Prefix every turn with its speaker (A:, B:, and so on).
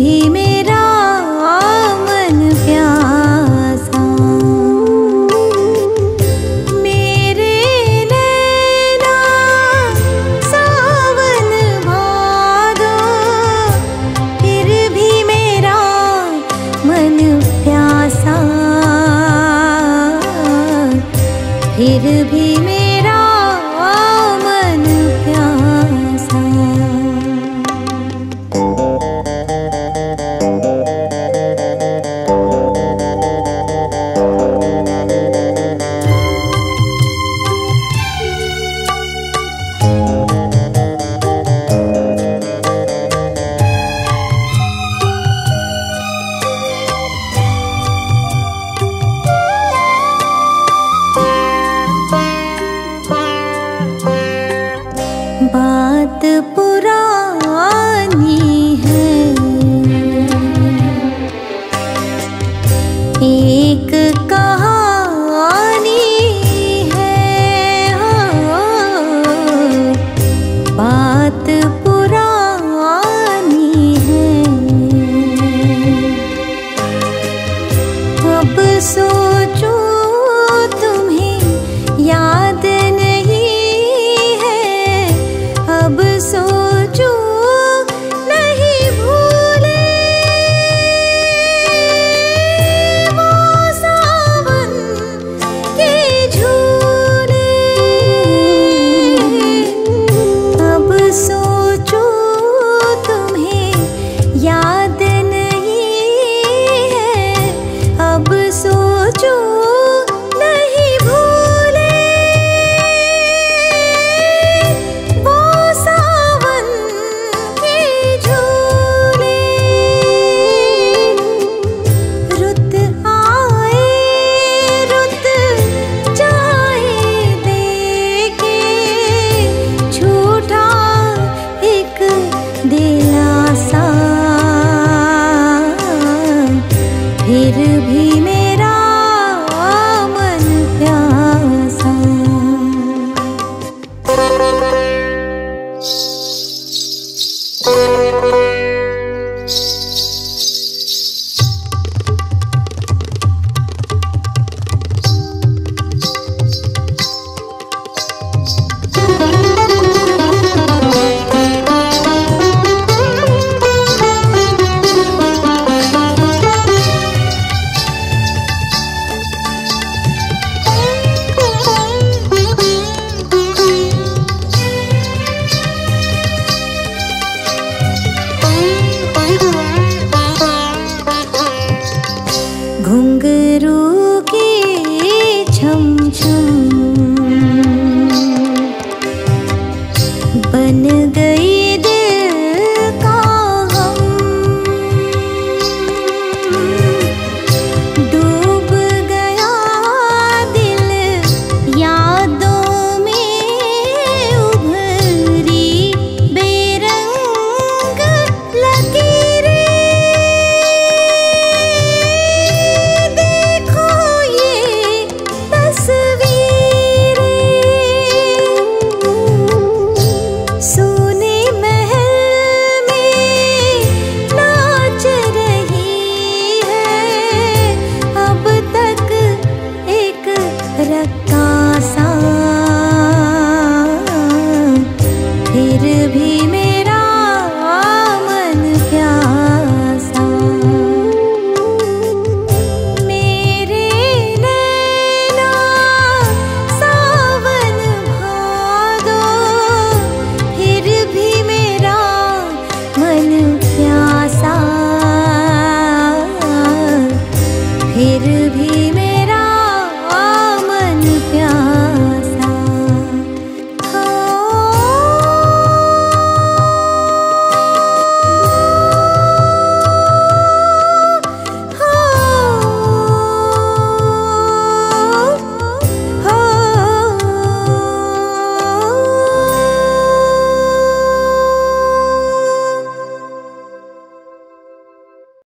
A: भी मेरा मन प्यासा। मेरे नैना सावन भादो फिर भी मेरा मन प्यासा। फिर भी फिर भी मेरा मन प्यासा। घुंघरू की अनुग